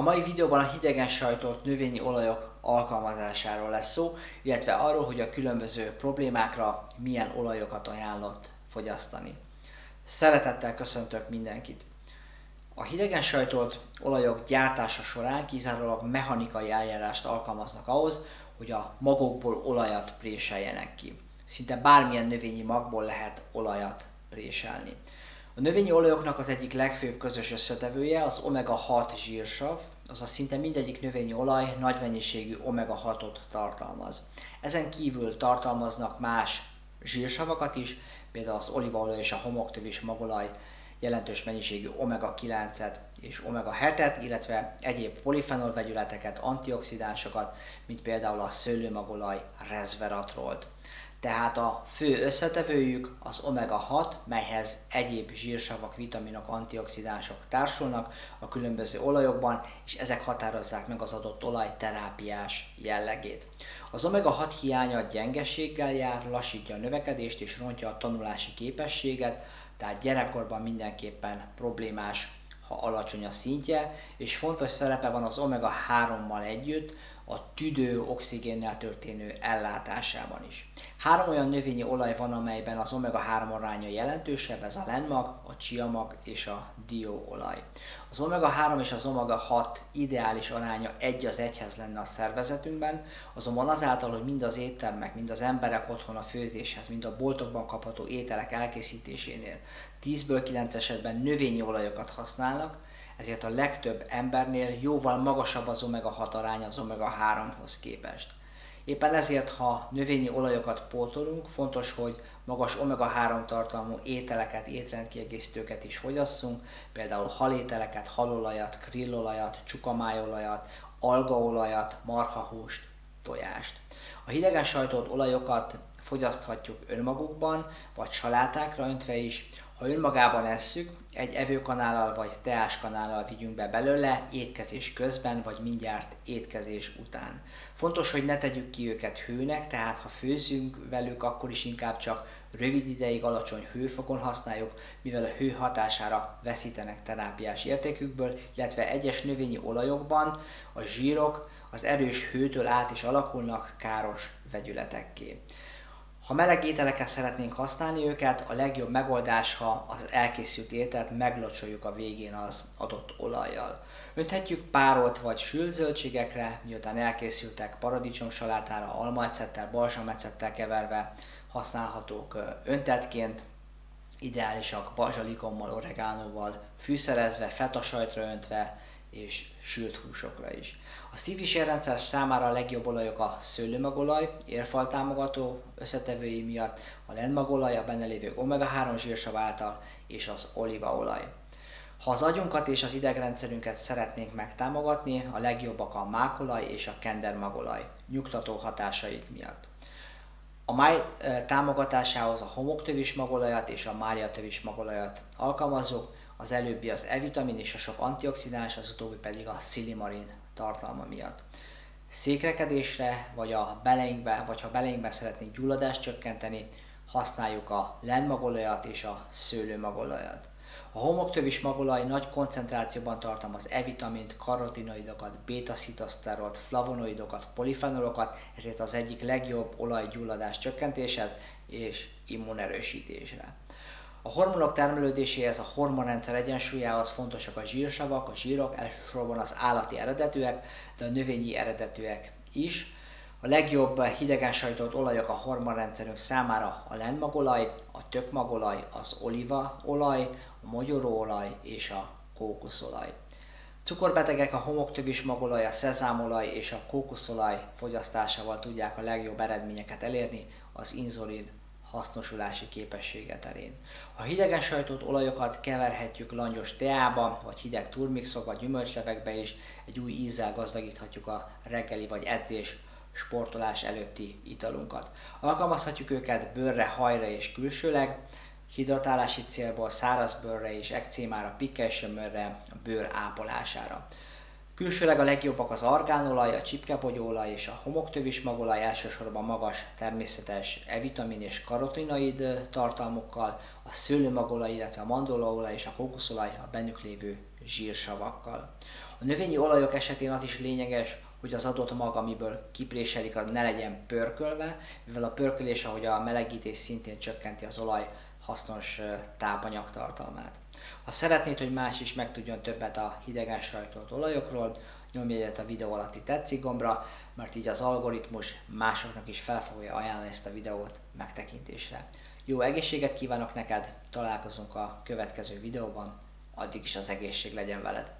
A mai videóban a hidegen sajtolt növényi olajok alkalmazásáról lesz szó, illetve arról, hogy a különböző problémákra milyen olajokat ajánlott fogyasztani. Szeretettel köszöntök mindenkit! A hidegen sajtolt olajok gyártása során kizárólag mechanikai eljárást alkalmaznak ahhoz, hogy a magokból olajat préseljenek ki. Szinte bármilyen növényi magból lehet olajat préselni. A növényi olajoknak az egyik legfőbb közös összetevője az omega-6 zsírsav, azaz szinte mindegyik növényi olaj nagy mennyiségű omega-6-ot tartalmaz. Ezen kívül tartalmaznak más zsírsavakat is, például az olívaolaj és a homoktövis magolaj jelentős mennyiségű omega-9-et és omega-7-et, illetve egyéb polifenol vegyületeket, antioxidánsokat, mint például a szőlőmagolaj resveratrolt. Tehát a fő összetevőjük az omega-6, melyhez egyéb zsírsavak, vitaminok, antioxidánsok társulnak a különböző olajokban, és ezek határozzák meg az adott olaj terápiás jellegét. Az omega-6 hiánya gyengeséggel jár, lassítja a növekedést és rontja a tanulási képességet, tehát gyerekkorban mindenképpen problémás, ha alacsony a szintje, és fontos szerepe van az omega-3-mal együtt, a tüdő oxigénnel történő ellátásában is. Három olyan növényi olaj van, amelyben az omega-3 aránya jelentősebb, ez a lenmag, a csiamag és a dióolaj. Az omega-3 és az omega-6 ideális aránya egy az egyhez lenne a szervezetünkben, azonban azáltal, hogy mind az éttermek, mind az emberek otthon a főzéshez, mind a boltokban kapható ételek elkészítésénél 10-ből 9 esetben növényi olajokat használnak, ezért a legtöbb embernél jóval magasabb az omega-6 arány az omega-3-hoz képest. Éppen ezért, ha növényi olajokat pótolunk, fontos, hogy magas omega-3 tartalmú ételeket, étrendkiegészítőket is fogyasszunk, például halételeket, halolajat, krillolajat, csukamájolajat, algaolajat, marhahúst, tojást. A hidegen sajtolt olajokat fogyaszthatjuk önmagukban, vagy salátákra öntve is, ha önmagában esszük, egy evőkanállal vagy teáskanállal vigyünk be belőle étkezés közben vagy mindjárt étkezés után. Fontos, hogy ne tegyük ki őket hőnek, tehát ha főzünk velük, akkor is inkább csak rövid ideig alacsony hőfokon használjuk, mivel a hő hatására veszítenek terápiás értékükből, illetve egyes növényi olajokban a zsírok az erős hőtől át is alakulnak káros vegyületekké. Ha meleg ételeket szeretnénk használni őket, a legjobb megoldás, ha az elkészült ételt meglocsoljuk a végén az adott olajjal. Önthetjük párolt vagy sült zöldségekre, miután elkészültek paradicsom salátára, almaecettel, balzsamecettel keverve használhatók öntetként, ideálisak bazsalikommal, oregánóval, fűszerezve, fetasajtra öntve, és sült húsokra is. A szívvisérrendszer számára a legjobb olajok a szőlőmagolaj, érfaltámogató összetevői miatt, a lenmagolaj, a benne lévő omega-3 zsírsav által és az olívaolaj. Ha az agyunkat és az idegrendszerünket szeretnénk megtámogatni, a legjobbak a mákolaj és a kendermagolaj, nyugtató hatásaik miatt. A máj támogatásához a homoktövis magolajat és a máriatövis magolajat alkalmazok, az előbbi az E-vitamin és a sok antioxidáns, az utóbbi pedig a szilimarin tartalma miatt. Székrekedésre, vagy a beleinkbe, vagy ha beleinkbe szeretnénk gyulladást csökkenteni, használjuk a lenmagolajat és a szőlőmagolajat. A homoktövis magolaj nagy koncentrációban tartalmaz E-vitamint, karotinoidokat, beta-szitoszterolt, flavonoidokat, polifenolokat, ezért az egyik legjobb olaj gyulladás csökkentéshez és immunerősítésre. A hormonok termelődéséhez, a hormonrendszer egyensúlyához fontosak a zsírsavak, a zsírok, elsősorban az állati eredetűek, de a növényi eredetűek is. A legjobb hidegen sajtolt olajok a hormonrendszerünk számára a lenmagolaj, a tökmagolaj, az olívaolaj, a mogyoróolaj és a kókuszolaj. Cukorbetegek a homoktövis magolaj, a szezámolaj és a kókuszolaj fogyasztásával tudják a legjobb eredményeket elérni az inzulin hasznosulási képessége terén. A hidegen sajtott olajokat keverhetjük langyos teába, vagy hideg turmixokba, gyümölcslevekbe is, egy új ízzel gazdagíthatjuk a reggeli vagy edzés sportolás előtti italunkat. Alkalmazhatjuk őket bőrre, hajra és külsőleg, hidratálási célból száraz bőrre és ekcémára, pikkelsömörre, bőr ápolására. Külsőleg a legjobbak az argánolaj, a csipkebogyóolaj és a homoktövis magolaj elsősorban magas természetes E-vitamin és karotinoid tartalmukkal, a szőlőmagolaj, illetve a mandolaolaj és a kókuszolaj a bennük lévő zsírsavakkal. A növényi olajok esetén az is lényeges, hogy az adott mag, amiből kipréselik, ne legyen pörkölve, mivel a pörkölés, ahogy a melegítés szintén csökkenti az olaj hasznos tápanyag tartalmát. Ha szeretnéd, hogy más is megtudjon többet a hidegen sajtolt olajokról, nyomj egyet a videó alatti tetszik gombra, mert így az algoritmus másoknak is fel fogja ajánlani ezt a videót megtekintésre. Jó egészséget kívánok neked, találkozunk a következő videóban, addig is az egészség legyen veled.